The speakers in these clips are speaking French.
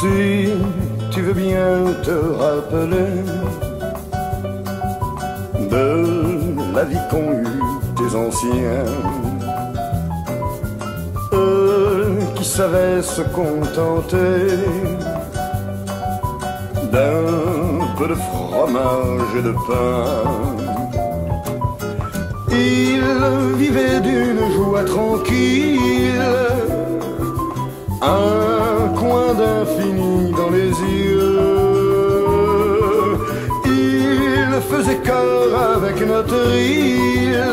Si tu veux bien te rappeler de la vie qu'ont eue tes anciens, eux qui savaient se contenter d'un peu de fromage et de pain. Ils vivaient d'une joie tranquille, dans les yeux. Ils faisaient cœur avec notre île,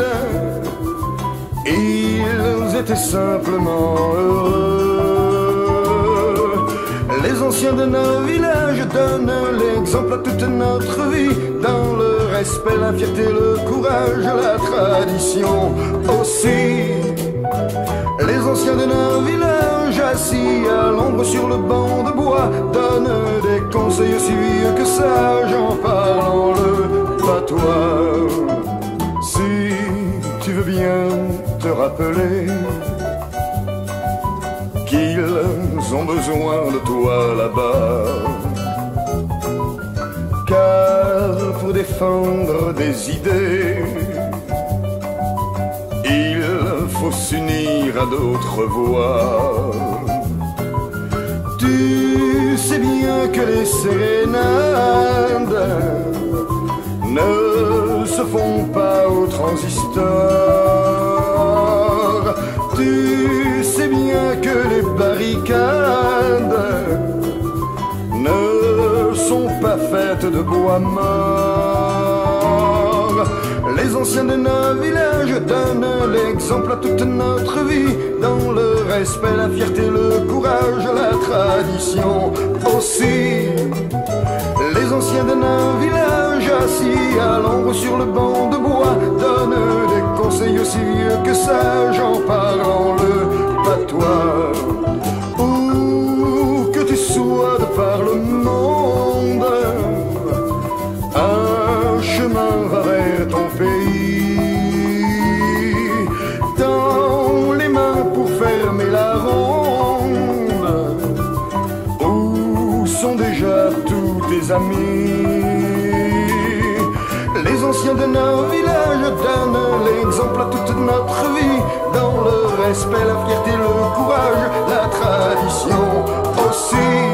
ils étaient simplement heureux. Les anciens de nos villages donnent l'exemple à toute notre vie dans le respect, la fierté, le courage, la tradition aussi. Les anciens de nos villages assis à l'ombre sur le banc de bois donnent des conseils aussi vieux que sages en parlant le patois. Si tu veux bien te rappeler qu'ils ont besoin de toi là-bas. Car pour défendre des idées, il faut s'unir à d'autres voix. Sais bien que les sérénades ne se font pas au transistor. Tu sais bien que les barricades ne sont pas faites de bois mort. Les anciens de nos villages donnent l'exemple à toute notre vie dans le respect, la fierté, le courage, la tradition aussi. Les anciens de nos villages assis à l'ombre sur le banc de bois donnent des conseils aussi vieux que sages en parlant Les anciens de nos villages donnent l'exemple à toute notre vie dans le respect, la fierté, le courage, la tradition aussi.